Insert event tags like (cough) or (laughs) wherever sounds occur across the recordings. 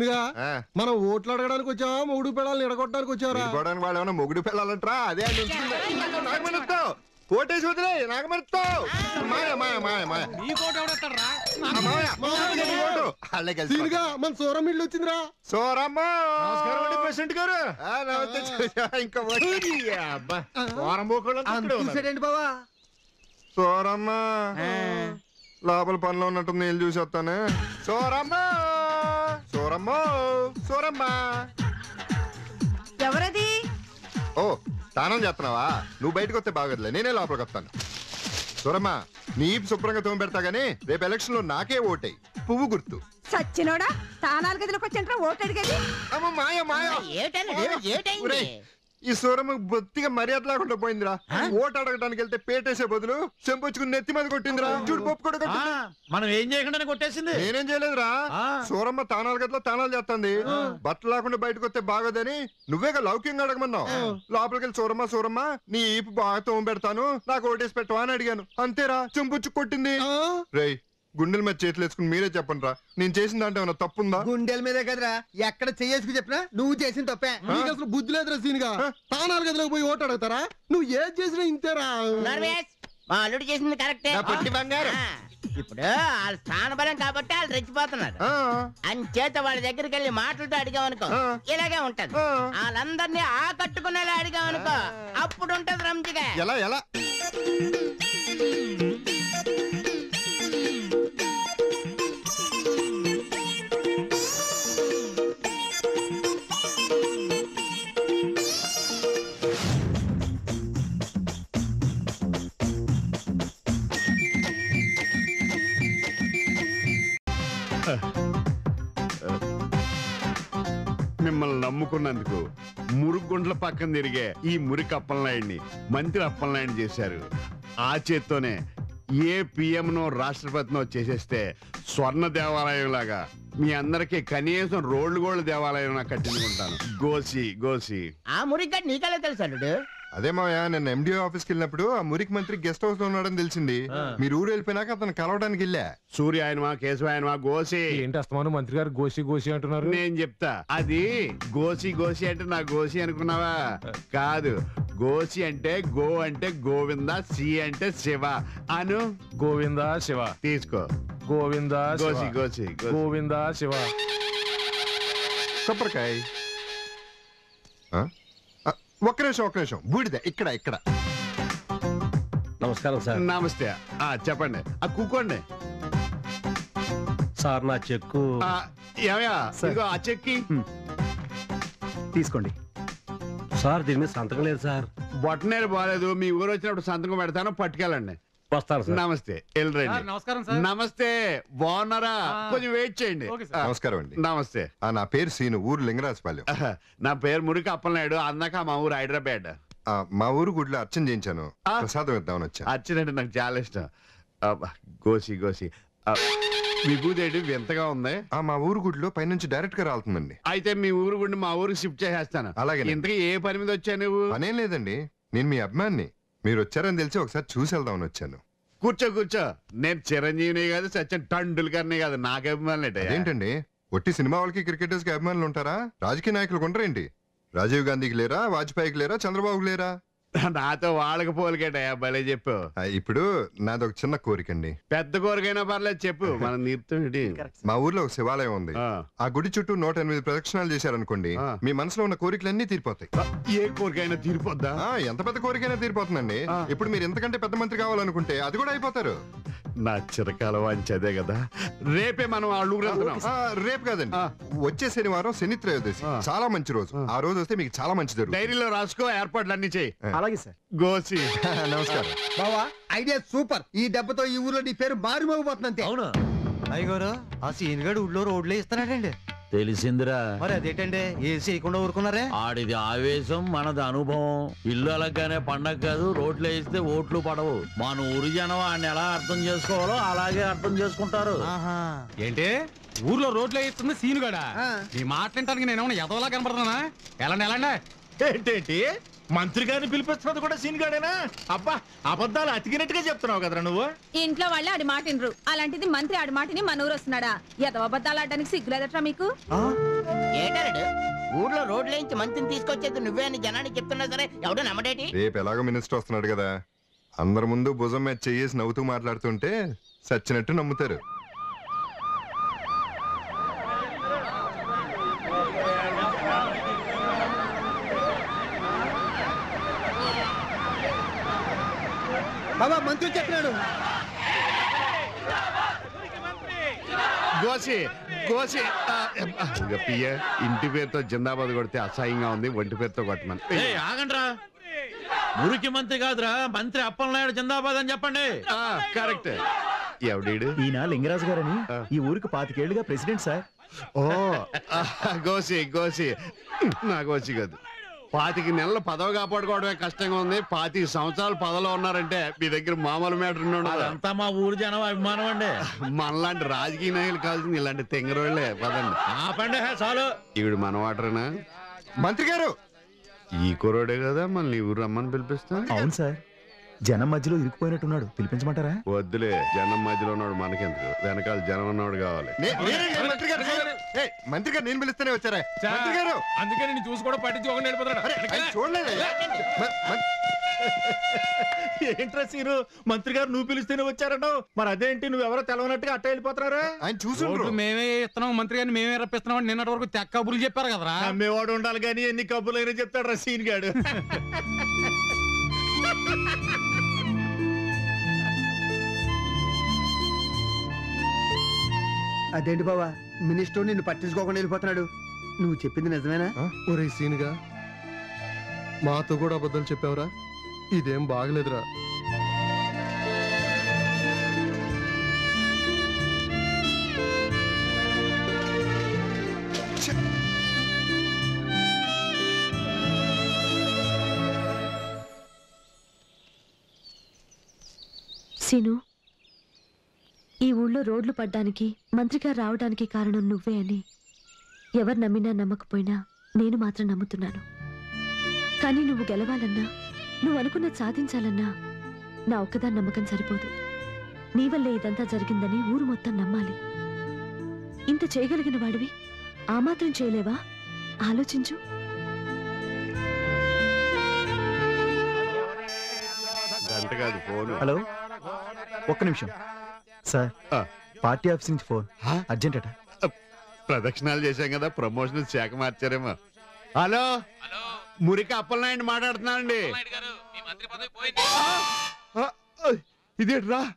సీనుగా ఆ. మనం ఓట్లు అడగడానికి వచ్చావా? మూడు పిల్లల్ని ఎడగొట్టడానికి విడిపోవడానికి వాళ్ళు ఏమన్నా మొగుడు పిల్లలంటరా? అదే. నాగమణిస్తావు. ఓటేసి వదిలే నాగమణిస్తావు. మాయ. వాళ్ళే కలిసి మన సూరం ఇల్లు వచ్చిందిరా. సోరమ్మ! నమస్కారం అండి ప్రెసిడెంట్ గారు. ఆ, నమస్తే చూసావా? ఇంకా. అబ్బా చూసాడండి బావా. సోరమ్మ. లోపల పనిలో ఉన్నట్టుంది నీళ్ళు చూసి వస్తాను. సోరమ్మ! సోరమ్మ సోరమ్మ. ఎవరది? ఓ స్నానం చేస్తున్నావా? నువ్వు బయటకు వస్తే బాగోదులే నేనే లోపలికి వస్తాను. సూరమ్మ నీ శుభ్రంగా తోమి పెడతా గానీ రేపు ఎలక్షన్లో నాకే ఓటేయి. పువ్వు గుర్తు. సచ్చినోడా తానాలు గదిలోకి వచ్చంటారా ఓటు అడిగేది? అమ్మ మాయ ఈ సూరమ్మ బొత్తిగా మర్యాద లేకుండా పోయిందిరా ఓటు అడగడానికి వెళ్తే పేటేసే బదులు చెంపొచ్చుకుని నెత్తి మీద కొట్టిందిరా. చూడు పప్పు కూడా. మనం ఏం చేయకుండా కొట్టేసింది? నేనేం చేయలేదురా. సూరమ్మ తానాల గదిలో తానాలు చేస్తుంది. బట్టలు లేకుండా బయటకు వస్తే బాగోదని నువ్వేగా లౌక్యంగా అడగమన్నావు? లోపలికి వెళ్ళి సూరమ్మ సూరమ్మ నీ ఈపు బాగా తోమ పెడతాను నాకు ఓటేసి పెట్టవా అని అడిగాను. అంతేరా చెంపుచ్చు కొట్టింది? రేయ్ గుండెల మీద చేతులు వేసుకుని మీరే చెప్పండి రా నేను చేసిన దాంట్లో ఏమన్నా తప్పుందా? గుండెల మీదే కదరా. ఎక్కడ చెయ్యేసుకు చెప్పినా నువ్వు చేసిన తప్పే. నీకు అసలు బుద్ధి లేదురా సీనుగా. తానాలు గదిలోకి పోయి ఓటు అడుగుతారా? నువ్వు ఏది చేసినా ఇంతేరా. మా అల్లుడు చేసింది కరెక్టే. నా పొట్టి బంగారం. ఆ, ఇప్పుడు వాళ్ళ స్థానబలం కాబట్టి వాళ్ళు రెచ్చిపోతున్నారు. ఆ, అంచేత వాళ్ళ దగ్గరికి వెళ్ళి మాటలతో అడిగామనుకో. ఇలాగే ఉంటది. ఆ. వాళ్ళందరినీ ఆకట్టుకునేలా అడిగామనుకో అప్పుడు ఉంటది రంజిగా ఎలా ఎలా? మిమ్మల్ని నమ్ముకున్నందుకు మురుగుండ్ల పక్కన తిరిగే ఈ మురికి అప్పలనాయుడిని మంత్రి అప్పలనాయుడు చేశారు. ఆ చేత్తోనే ఏ పిఎంనో రాష్ట్రపతినో చేసేస్తే స్వర్ణ దేవాలయం లాగా మీ అందరికి కనీసం రోడ్లు గోళ్ళ దేవాలయం నాకు కట్టించుకుంటాను. గోసి గోసి ఆ మురికి నీకెలా తెలుసు అల్లుడు? అదే మాయా నేను ఎండిఓ ఆఫీస్కి వెళ్ళినప్పుడు ఆ మురికి మంత్రి గెస్ట్ హౌస్లో ఉన్నాడని తెలిసింది. మీరు ఊరు వెళ్ళిపోయినాక అతను కలవడానికి వెళ్ళా. సూర్య ఆయనమా కేశవ ఆయనమా గోసి. ఏంటి అస్తమాను? మంత్రి గారు గోసి గోసి అంటున్నారు. నేను చెప్తా. అది గోసి గోసి అంటే నా గోసి అనుకున్నావా? కాదు. గోసి అంటే గో అంటే గోవింద సి అంటే శివ. అను? గోవింద శివ. తీసుకో. గోవింద గోసి గోసి. గోవింద శివ. కొబ్బరికాయ. ఒక్క నిమిషం ఒక్క నిమిషం. బూడిద ఇక్కడ ఇక్కడ. నమస్కారం సార్. నమస్తే. ఆ చెప్పండి. ఆ కూకోండి. సార్ నా చెక్కు. ఆ, ఏమయ్యా? ఇదిగో ఆ చెక్కి. తీసుకోండి. సార్ దీని మీద సంతకం లేదు సార్. బొట్టనేరు బాగాలేదు. మీ ఊరు వచ్చినప్పుడు సంతకం పెడతాను పట్టుకెళ్ళండి. వస్తాను సార్. నమస్తే వెళ్ళరండి నమస్కారం నమస్తే బాగున్నారా? కొంచెం వెయిట్ చేయండి. నమస్కారం అండి. నమస్తే. ఆ, నా పేరు సీను ఊరు లింగరాజపాలెం నా పేరు మురికి అప్పలనాయుడు అన్నాక మా ఊరు హైదరాబాద్. మా ఊరు గుడిలో అర్చన చేయించాను. ఆ. ప్రసాదం ఇద్దామని వచ్చా. అచ్చినంటే నాకు చాలా ఇష్టం. అబ్బా, గోసి గోసి. ఆ, విభూదేటి వింతగా ఉంది? ఆ, మా ఊరు గుడిలో పైనుంచి డైరెక్ట్గా రాలుతుందండి. అయితే మీ ఊరు గుండి మా ఊరికి షిఫ్ట్ చేసేస్తాను. అలాగేనండి. ఇంతకీ ఏ పని మీద వచ్చా నువ్వు? పనేం లేదండి. నేను మీ అభిమాన్ని. మీరు వచ్చారని తెలిసి ఒకసారి చూసి వెళ్దామని వచ్చాను. కూర్చో కూర్చో. నేను చిరంజీవిని కాదు సచిన్ టండూల్కర్ని కాదు నాకు అభిమానులు అదేంటండి? ఒట్టి సినిమా వాళ్ళకి క్రికెటర్స్కి అభిమానులు ఉంటారా? రాజకీయ నాయకులు ఉండరేంటి రాజీవ్ గాంధీకి లేరా? వాజ్పేయికి లేరా? చంద్రబాబుకి లేరా? నాతో వాళ్ళకి పోలికేటయ్యా? భలే చెప్పు. ఆ, ఇప్పుడు నాది ఒక చిన్న కోరికండి. పెద్ద కోరికైనా పర్లేదు చెప్పు. (laughs) మనం నీరుతుంది మా ఊర్లో ఒక శివాలయం ఉంది. ఆ. ఆ గుడి చుట్టూ నూట ఎనిమిది ప్రదక్షిణాలు చేశారనుకోండి ఆ. మీ మనసులో ఉన్న కోరికలన్నీ తీరిపోతాయి. ఏ కోరికైనా తీరిపోద్దా? ఆ, ఎంత పెద్ద కోరికైనా తీరిపోతుందండి. ఆ. ఇప్పుడు మీరు ఎంతకంటే పెద్ద మంత్రి కావాలనుకుంటే అది కూడా అయిపోతారు. నా చిరకాల వంచదే కదా. రేపే మనం ఆ ఊరు వెళ్తున్నాం ఆ, రేపు కాదండి. ఆ. వచ్చే శనివారం శని త్రయోదశి. చాలా మంచి రోజు. ఆ. రోజు వస్తే మీకు చాలా మంచి జరుగుతుంది. డైరీలో రాసుకో ఏర్పాట్లు అన్ని చేయి అలాగే సార్. గోసి. (laughs) నమస్కారం. బావా ఐడియా సూపర్. ఈ దెబ్బతో ఈ ఊర్లో నీ పేరు మారుమోగిపోతుంది అంతే. అవునా? అయ్యగారు ఆ సీన్ గడు ఊళ్ళో రోడ్లే ఇస్తున్నాడండి. తెలిసిందిరా. మరి అదేంటండి? ఏ చేయకుండా ఊరుకున్నారే? ఆడిది ఆవేశం మనది అనుభవం. ఇల్లు అలగ్గానే పండగ కాదు రోడ్లు వేస్తే ఓట్లు పడవు. మన ఊరి జనం ఆయన ఎలా అర్థం చేసుకోవాలో అలాగే అర్థం చేసుకుంటారు. ఆహా. ఏంటి? ఊర్లో రోడ్లు వేస్తుంది సీనుగాడా? ఆ. నీ మాట్లాడటానికి నేను ఏమన్నా ఎదవలా కనపడుతున్నా ఎలాండి ఎలాండి? ఏంటేంటి మంత్రి గారిని పిలిపిస్తున్నది కూడా సీన్ గాడేనా? అబ్బా అబద్ధాలు అతికినట్టుగా చెప్తున్నావు కదరా నువ్వు. ఇంట్లో వాళ్ళే ఆడి మాట వినరు. అలాంటిది మంత్రి ఆడి మాటని మన ఊరు వస్తున్నాడా? ఎదవ అబద్ధాలు ఆడడానికి సిగ్గులేదట్రా మీకు? ఆ, ఏటాడు ఊర్లో రోడ్లేంచి మంచిని తీసుకొచ్చేది నువ్వే అని జనానికి చెప్తున్నా సరే ఎవడో నమ్మడేటి? రేపు ఎలాగో మినిస్టర్ వస్తున్నాడు కదా. అందరి ముందు భుజం మీద చెయ్యేసి నవ్వుతూ మాట్లాడుతుంటే సచ్చినట్టు నమ్ముతారు. మంత్రి చెప్పినాడు గోసి. గోసి పియ్య ఇంటి పేరుతో జిందాబాద్ కొడితే అసహ్యంగా ఉంది ఒంటి పేరుతో కొట్టమని. ఆగండ్రా. మురికి మంత్రి కాదురా మంత్రి అప్పలనాయుడు జిందాబాద్ అని చెప్పండి. ఆ, కరెక్ట్. ఎవడీడు? ఈయన లింగరాజు గారని. ఈ ఊరికి పాతికేళ్ళుగా ప్రెసిడెంట్ సార్. ఓ గోసి గోసి. నా గోసి కాదు. పాతికి నెలలు పదవి కాపాడుకోవడమే కష్టంగా ఉంది. పాతిక సంవత్సరాలు పదవిలో ఉన్నారంటే మీ దగ్గర మామూలు మేటర్ అదంతా మా ఊరు జనం అభిమానం అండి. మనలాంటి రాజకీయ నాయకులు కావాల్సింది ఇలాంటి తెంగరోళ్ళే. పదండి. ఆపండి చాలు. ఈవిడ మన వాటరేనా? మంత్రి గారు! ఈ కురోడే కదా మళ్ళీ ఊరు రమ్మని పిలిపిస్తా అవును సార్. జనం మధ్యలో ఇరుక్కుపోయినట్టున్నాడు. పిలిపించమంటారా? వద్దులే జనం మధ్యలో ఉన్నాడు మనకెందుకు? వెనకాల జనం ఉన్నవాడు కావాలి. నే- నేనే మంత్రి గారు ఏయ్, మంత్రి గారు నేను పిలుస్తూనే వచ్చారా? మంత్రి గారు! అందుకే నేను చూసి కూడా పట్టించుకోకుండా వెళ్ళిపోతాడు అరే, ఆయన చూడలేదు. మ- మ- ఏంట్రా సీను? మంత్రి గారు నువ్వు పిలిస్తేనే వచ్చారన్నావు మరి అదేంటి? నువ్వెవరో తెలవనట్టుగా అట్ట వెళ్ళిపోతున్నారా? ఆయన చూసుండ్రు మేమే ఇస్తున్నాం మంత్రి గారిని మేమే రప్పిస్తున్నాం అని నిన్నటి వరకు తెక్క కబుర్లు చెప్పారు కదరా. అమ్మేవాడు ఉండాలి కానీ ఎన్ని కబ్బులైనా చెప్తాడు రా సీన్ గాడు. (laughs) అదేంటి బావా? మినిస్టర్ నిన్ను పట్టించుకోకుండా వెళ్ళిపోతున్నాడు. నువ్వు చెప్పింది నిజమేనా? ఒరే సీనుగా మాతో కూడా అబద్ధాలు చెప్పావురా? ఇదేం బాగలేదురా. సీను ఈ ఊళ్ళో రోడ్లు పడ్డానికి మంత్రిగా రావడానికి కారణం నువ్వే అని ఎవరు నమ్మినా నమ్మకపోయినా నేను మాత్రం నమ్ముతున్నాను. కానీ నువ్వు గెలవాలన్నా నువ్వు అనుకున్నది సాధించాలన్నా నా ఒక్కదాని నమ్మకం సరిపోదు. నీ వల్లే ఇదంతా జరిగిందని ఊరు మొత్తం నమ్మాలి. ఇంత చేయగలిగిన వాడివి ఆ మాత్రం చేయలేవా? ఆలోచించు. గంట కాదు ఫోను. హలో? ఒక్క నిమిషం. సార్ ఆ. పార్టీ ఆఫీస్ నుంచి ఫోన్. హా? అర్జెంట్ అట. ప్రదక్షిణాలు చేశాం కదా ప్రమోషన్ శాఖ మార్చారేమో. హలో? మురికి అప్పలనాయుడు మాట్లాడుతున్నానండి ఇదేట్రా?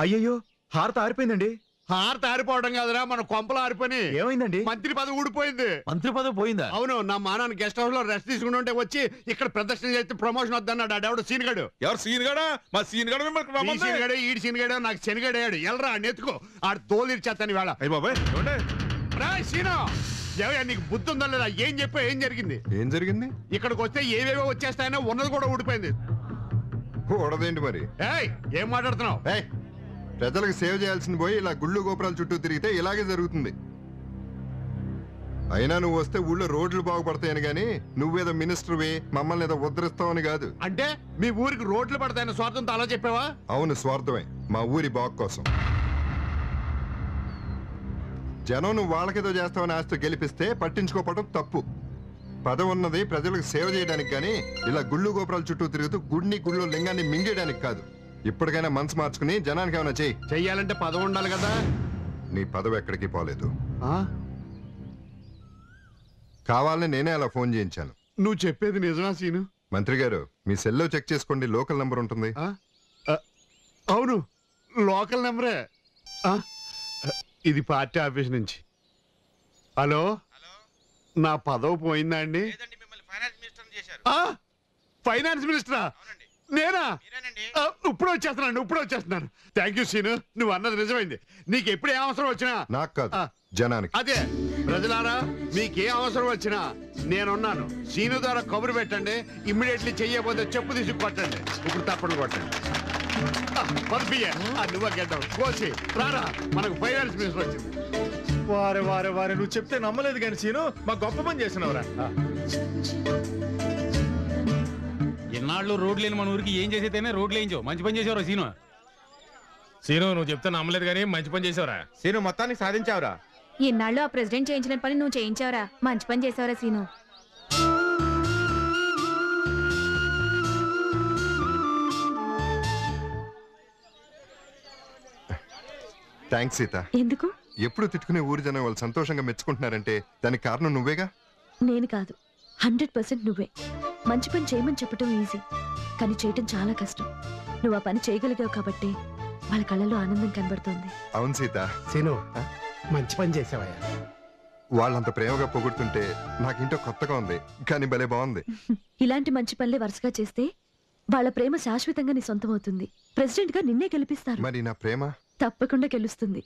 అయ్యయ్యో హారత ఆరిపోయిందండి. హారత ఆరిపోవడం కాదురా మన కొంపలు ఆరిపోయి ఏమైందండి? మంత్రి పదవి ఊడిపోయింది. మంత్రి పదవి పోయిందా? అవును నా మానాన్ని గెస్ట్ హౌస్లో రెస్ట్ తీసుకుంటుంటే వచ్చి ఇక్కడ ప్రదర్శన చేస్తే ప్రమోషన్ వద్దన్నాడు ఆడెవడు సీనిగాడు. ఎవరు సీన్ గడా మా సీన్ గడ ఈ సీనిగాడే ఈడి సీనిగాడే నాకు శనిగాడాడు ఎల్రా నెత్తుకో. ఆడు తోలిర్చేస్తాను ఇవాళ. అయ్యి బాబాయ్ సీను! నీకు బుద్ధి ఉందా లేదా? ఏం చెప్పా ఏం జరిగింది? ఏం జరిగింది? ఇక్కడికి వస్తే ఏవేవో వచ్చేస్తాయనో ఉన్నది కూడా ఊడిపోయింది. కూడదేంటి మరి? ఏయ్ ఏం మాట్లాడుతున్నావు? ఏయ్ ప్రజలకు సేవ చేయాల్సింది పోయి ఇలా గుళ్ళు గోపురాల చుట్టూ తిరిగితే ఇలాగే జరుగుతుంది. అయినా నువ్వు వస్తే ఊళ్ళో రోడ్లు బాగుపడతాయని గాని నువ్వేదో మినిస్టర్వి మమ్మల్ని ఏదో ఉద్ధరిస్తావని కాదు. అంటే మీ ఊరికి రోడ్లు పడతాయన్న స్వార్థంతో అలా చెప్పావా? అవును స్వార్థమే. మా ఊరి బాగు కోసం. జనం నువ్వు వాళ్ళకేదో చేస్తావని ఆస్తి గెలిపిస్తే పట్టించుకోవడం తప్పు. పదవి ఉన్నది ప్రజలకు సేవ చేయడానికి కానీ ఇలా గుళ్ళు గోపురాల చుట్టూ తిరుగుతూ గుడిని గుళ్ళు లింగాన్ని మింగేయడానికి కాదు. ఇప్పటికైనా మనసు మార్చుకుని జనానికి ఏమైనా చెయ్యి. చెయ్యాలంటే పదవి ఉండాలి కదా. నీ పదవి ఎక్కడికి పోలేదు. ఆ? కావాలని నేనే అలా ఫోన్ చేయించాను. నువ్వు చెప్పేది నిజమా సీను? మంత్రి గారు మీ సెల్లో చెక్ చేసుకోండి లోకల్ నంబర్ ఉంటుంది. ఆ? ఆ, అవును లోకల్ నెంబరే. ఆ? ఇది పార్టీ ఆఫీస్ నుంచి. హలో? నా పదవి పోయిందా అండి? ఆ? ఫైనాన్స్ మినిస్టరా? నేనా? ఆ, ఇప్పుడు వచ్చేస్తున్నాను ఇప్పుడు వచ్చేస్తున్నాను. Thank you Seenu. నువ్వు అన్నది నిజమైంది. నీకు ఎప్పుడు ఏ అవసరం వచ్చినా నాకు కాదు ఆ. జనానికి. అదే. ప్రజలారా మీకే అవసరం వచ్చినా నేనున్నాను. సీను ద్వారా కబురు పెట్టండి ఇమ్మీడియట్లీ చెయ్యబోతే చెప్పు తీసి కొట్టండి. ఇప్పుడు తప్పని కొట్టండి. ఆ, పంపియ్య. ఆ, నువ్వు గెడ్డం. కోసి రారా. మనకు ఫైనాన్స్ మినిస్టర్ వచ్చింది. వారే వారే వారే. నువ్వు చెప్తే నమ్మలేదు కానీ సీను మా గొప్ప పని చేసినవరా? ఇన్నాళ్ళు రోడ్లు లేని మన ఊరికి ఏం చేసేతేనే రోడ్లు వేయించావు మంచి పని చేసేవరా సీను? సీను నువ్వు చెప్తే నమ్మలేదు కానీ మంచి పని చేసావురా? సీను మొత్తానికి సాధించావురా. ఇన్నాళ్ళు ఆ ప్రెసిడెంట్ చేయించిన పని నువ్వు చేయించావురా. మంచి పని చేసావురా సీను? థ్యాంక్స్ సీత. ఎందుకు? ఎప్పుడు తిట్టుకునే ఊరి జనం వాళ్ళు సంతోషంగా మెచ్చుకుంటున్నారంటే దానికి కారణం నువ్వేగా? నేను కాదు. హండ్రెడ్ పర్సెంట్ నువ్వే. మంచి పని చేయమని చెప్పటం ఈజీ కానీ చేయటం చాలా కష్టం. నువ్వు ఆ పని చేయగలిగావు కాబట్టి వాళ్ళ కళ్ళలో ఆనందం కనబడుతోంది. అవును సీత. సీను మంచి పని చేసావయ్యా. వాళ్ళంత ప్రేమగా పొగుడుతుంటే నాకింటో కొత్తగా ఉంది. కానీ భలే బాగుంది. (laughs) ఇలాంటి మంచి పనులే వరుసగా చేస్తే వాళ్ళ ప్రేమ శాశ్వతంగా నీ సొంతమవుతుంది. ప్రెసిడెంట్గా నిన్నే గెలిపిస్తారు. మరి నా ప్రేమ? తప్పకుండా గెలుస్తుంది.